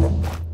you